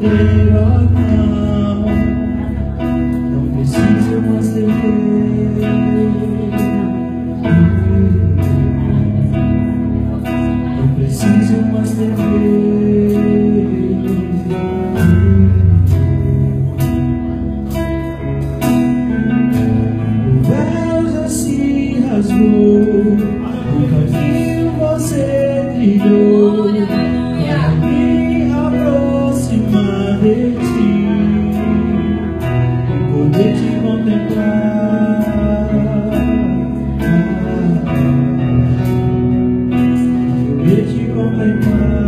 They are 我会的。